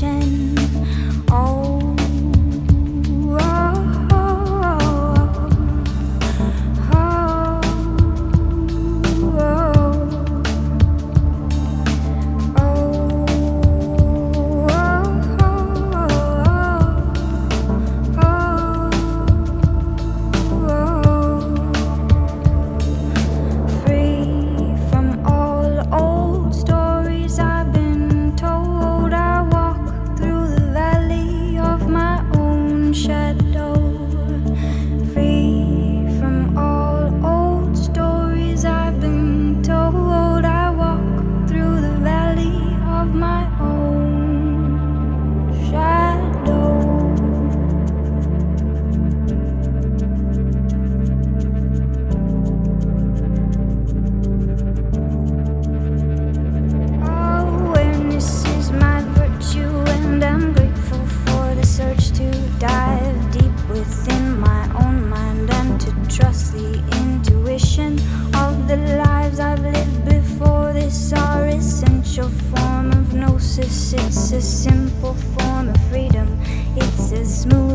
Destination.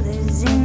As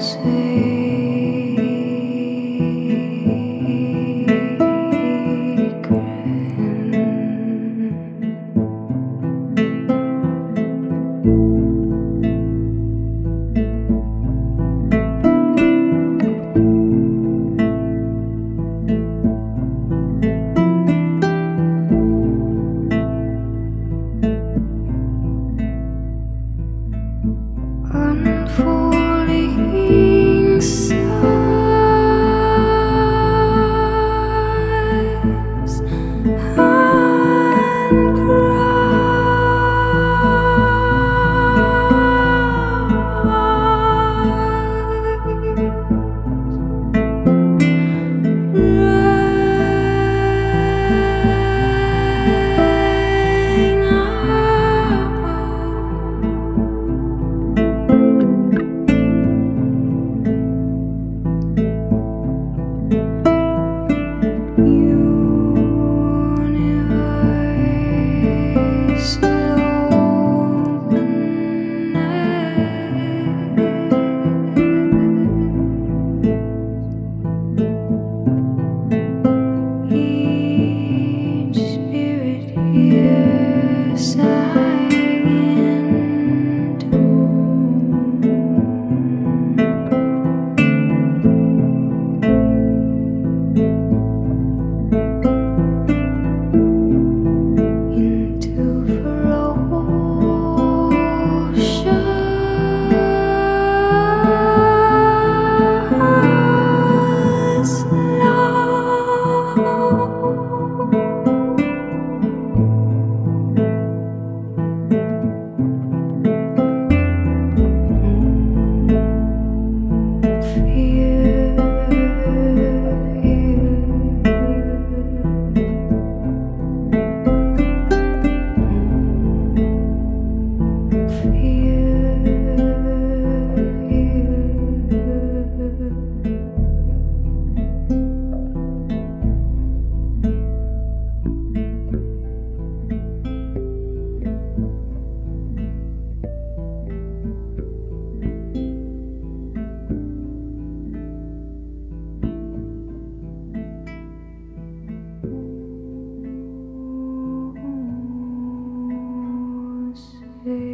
see. day.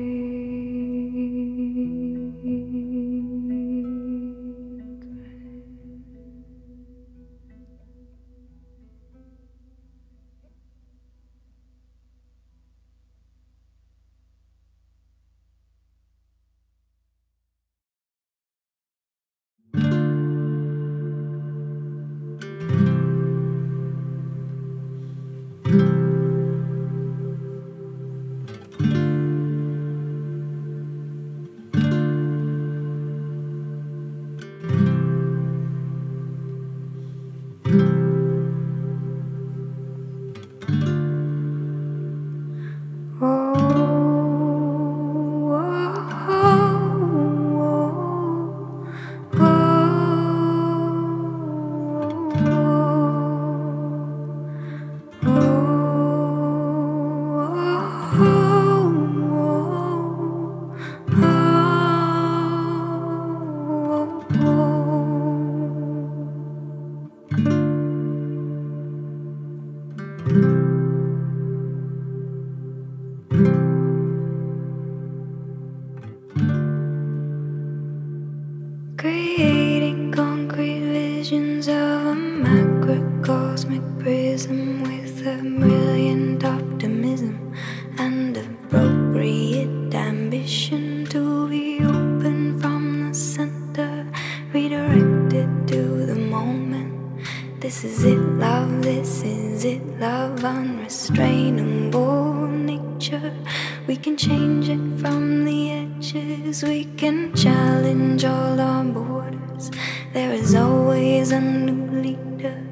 always a new leader,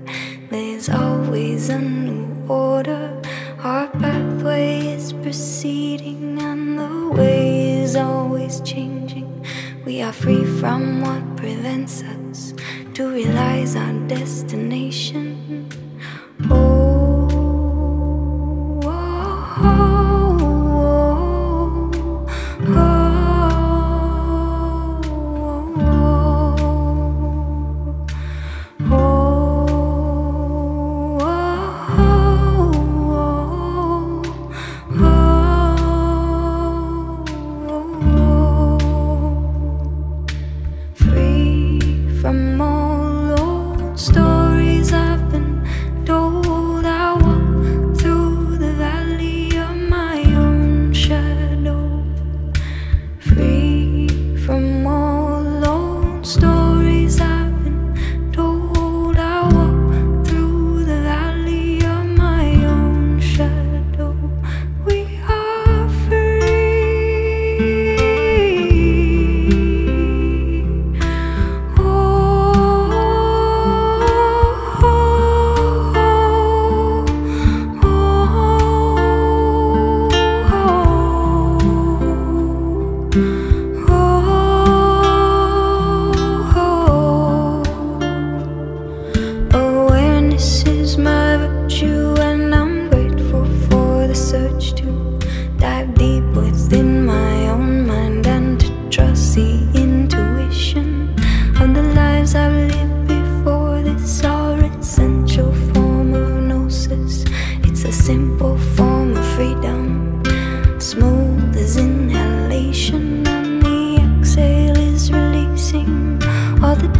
there's always a new order. Our pathway is proceeding, and the way is always changing. We are free from what prevents us to realize our destination.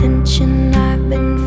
attention. I've been